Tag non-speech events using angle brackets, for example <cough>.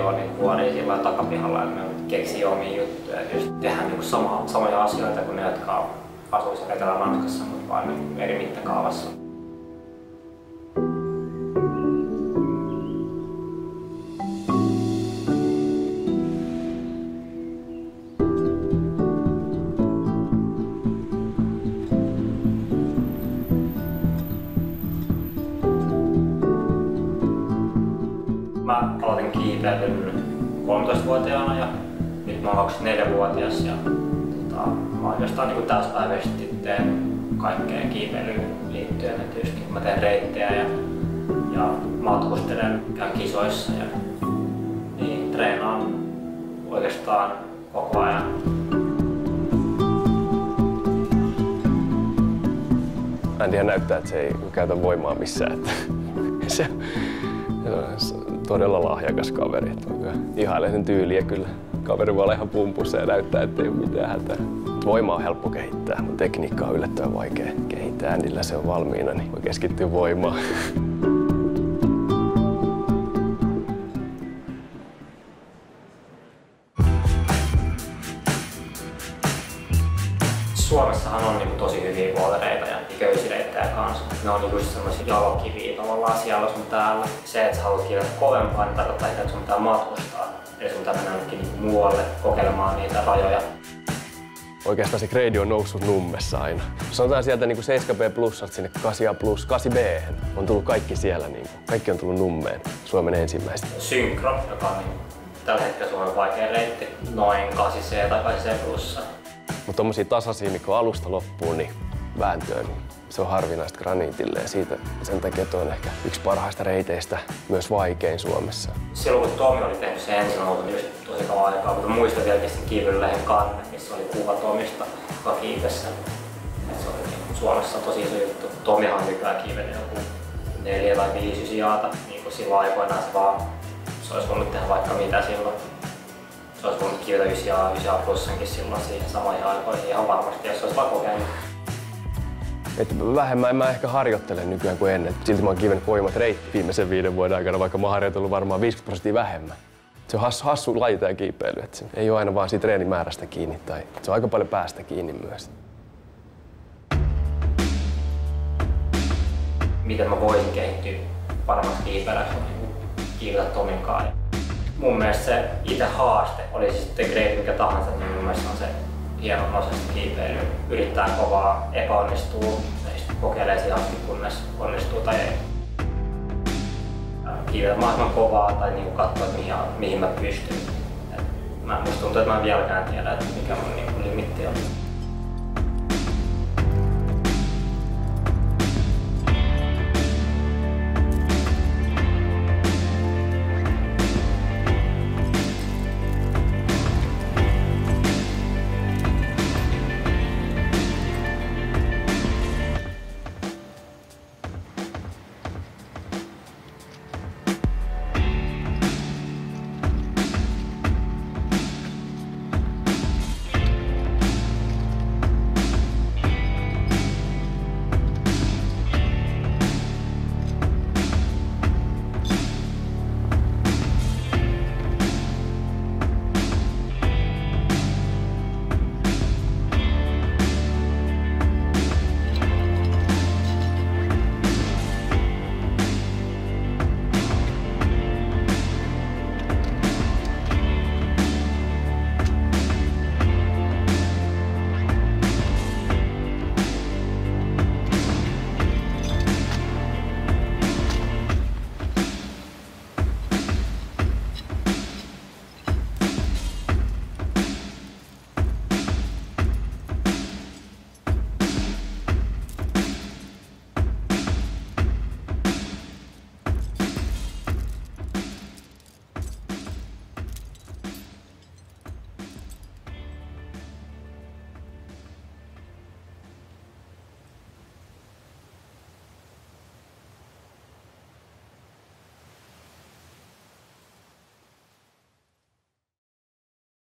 on niin kuoria sillä takapihalla, että me keksii omia juttuja. Just tehdään niin sama, samoja asioita kuin ne, jotka asuisivat Etelä-Ranskassa, mutta vain niin eri mittakaavassa. Aloitin kiipeilyn 13-vuotiaana ja nyt mä oon 24-vuotias ja tota, mä oikeastaan niin täyspäiväisesti teen kaikkeen kiipeilyyn liittyen. Niin mä teen reittejä ja, ja matkustelen, käyn kisoissa ja niin, treenaan oikeastaan koko ajan. Andyhän näyttää, että se ei käytä voimaa missään. Että <laughs> se, todella lahjakas kaveri. Ihailen sen tyyliä kyllä. Kaveri voi olla ihan pumpussa ja näyttää, että ei ole mitään hätää. Voima on helppo kehittää, mutta tekniikka on yllättävän vaikea kehittää. Andillä se on valmiina, niin voi keskittyä voimaan. Suomessahan on niin tosi hyviä kanssa. Ne on niin sellaisia jalokiviä tavallaan siellä sun täällä. Se, että sä haluat kiivetä kovempaa, niin tarkoittaa, että sun pitää matkustaa. Eli sun pitää mennä jonnekin niin muualle kokeilemaan niitä rajoja. Oikeastaan se grade on noussut nummessa aina. Sanotaan sieltä niin 7B plussasta sinne 8A plus, 8B on tullut kaikki siellä. Niin kuin. Kaikki on tullut nummeen Suomen ensimmäistä. Synkro, joka on niin tällä hetkellä Suomen vaikea reitti, noin 8C tai 8C plussa. Mutta tommosia tasaisia, mikä on alusta loppuun, niin vääntöä, niin se on harvinaista graniitille ja siitä sen takia tuo on ehkä yksi parhaista reiteistä, myös vaikein Suomessa. Silloin kun Tomi oli tehnyt sen ensin ollut just tosi kauan aikaa, mutta muistan vieläkin sen Kiivylylehen kanne, missä oli kuva Tomista. Et se oli Suomessa tosi iso juttu. Tomihan on nykyään kiivennyt joku neljä tai viisi jaata, niin kuin silloin aikoinaan se vaan, se olisi voinut tehdä vaikka mitä silloin. Se olisi voinut kiivetä 9 A, 9 A plussankin silloin siihen samoihin aikoihin ihan varmasti, jos se olisi vaan kokenut. Et vähemmän mä ehkä harjoittele nykyään kuin ennen. Silti mä oon kivennyt voimat reitti viimeisen viiden vuoden aikana, vaikka mä oon harjoitellut varmaan 50 prosenttia vähemmän. Se on hassu, hassu laji tämä kiipeily, että se ei ole aina vaan siitä treenimäärästä kiinni, tai se on aika paljon päästä kiinni myös. Miten mä voisin kehittyä paremmaksi kiipeilijäksi on kiivetä Tomin kanssa. Mun mielestä se itse haaste, oli se sitten grade mikä tahansa, niin mun mielestä on se hienon osasta kiipeilyä. Yrittää kovaa, epäonnistuu ja sitten kokeilee siihen asti, kunnes onnistuu tai ei. Kiivetä mahdollisimman kovaa tai niinku katsoa, mihin, mihin mä pystyn. Et mä, musta tuntuu, että mä en vieläkään tiedä, että mikä mun niinku limitti on.